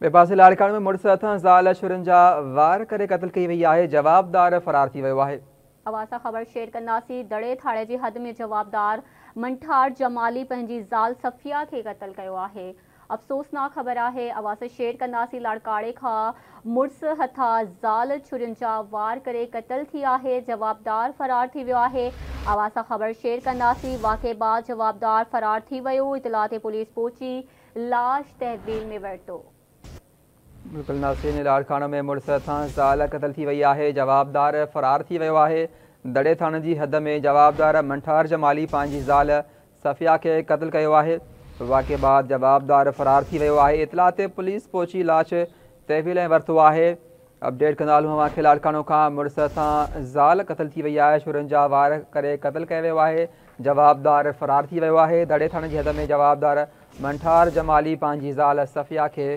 ॿिए पासे में मुड़ुस हथां ज़ाल छुरनि जा वार करे क़तल कई वई आहे जवाबदार फ़रार थी वियो आहे अवासा ख़बर शेयर कंदासीं दड़े थाणे जी हद में जवाबदार, मंठार जमाली पंहिंजी ज़ाल सफ़िया खे क़तल कयो आहे। अफ़सोसनाक ख़बर आहे अवासा शेयर कंदासीं लाड़काड़े खां मुड़ुस हथां, ज़ाल छुरियुनि जा वार करे क़तल थी आहे, जवाबदार फ़रार थी वियो आहे अवासा ख़बर शेयर कंदासीं वाक़े बाद जवाबदार फ़रार थी वियो इतला ते पुलिस पहुची, लाश तहवील में वरितो। बिल्कुलु नासिन लाड़खाणे में मुड़ुस हथां ज़ाल क़तल थी वई जवाबदार फ़रार थी वियो दड़े थाणे जी हद में जवाबदार मंठार जमाली पंहिंजी ज़ाल सफ़िया खे क़तल कयो आहे। वाक़े बाद जवाबदार फ़रार थी वियो आहे। पुलिस पहुची, लाश तहवील ऐं आहे। अपडेट कंदा हलूं अव्हांखे लाड़काणो खां मुड़ुस सां ज़ाल क़तल थी वई आहे। छुरनि जा वार करे क़तल कयो वियो जवाबदार फ़रार थी वियो दड़े थाणे जी हद में जवाबदार मंठार जमाली पंहिंजी ज़ाल सफ़िया खे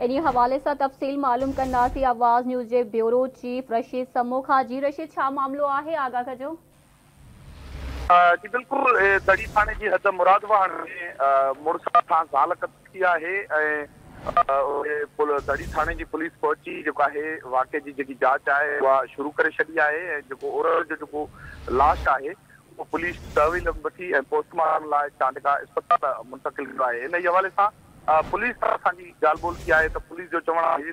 इन हवाले सां तफ़सील मालूम कंदासीं आवाज़ न्यूज़ जे ब्यूरो चीफ रशीद समूखा जी रशीद, छा मामिलो आहे? कजो। जी बिल्कुलु दड़ी थाणे जी हद मुरादवान में मुड़ुस सां ज़ाल क़तल थी आहे ऐं पुलिस पहुची, जेको आहे, वाक़े जी जाँच आहे, उहा शुरू करे छॾी आहे जो लाश आहे, उहो पुलिस तहवील वठी पोस्टमार्टम लाइ चांडका इस्पताल मुंतकिल कयो इन हवाले सां पुलिस सां असांजी ॻाल्हि आहे, त पुलिस जो चवणु आहे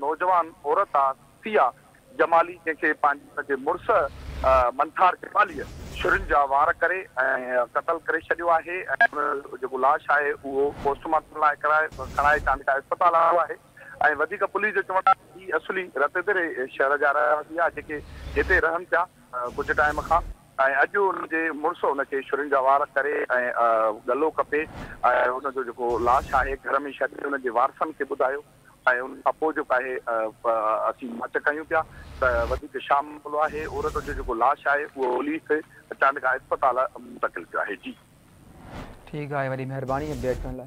नौजवान औरत आहे सिया जमाली, जंहिंखे पंहिंजे मुड़ुस मंथार जमालीअ छुरियुनि जा वार करे क़तल करे छॾियो लाश आहे, उहो पोस्टमार्टम लाइ कराए खणाए चांडका इस्पताल आयो ऐं वधीक पुलिस जो चवणु आहे ही असुली रतेदरे शहर जा रहवासी आहे जेके हिते रहनि पिया टाइम खां। अॼु हुनजे मुड़ुस हुनखे छुरियुनि जा वार करे गलो खपे। ऐं हुनजो लाश आहे, घर में छॾे हुनजे वारसनि खे ॿुधायो। ऐं उन खां पोइ जेको आहे असीं जाँच कयूं पिया त वधीक आहे। औरत जो जेको लाश आहे, उहो पुलिस चांडका इस्पताल मुंतकिल कयो आहे। जी। ठीकु आहे, वॾी अपडेट करण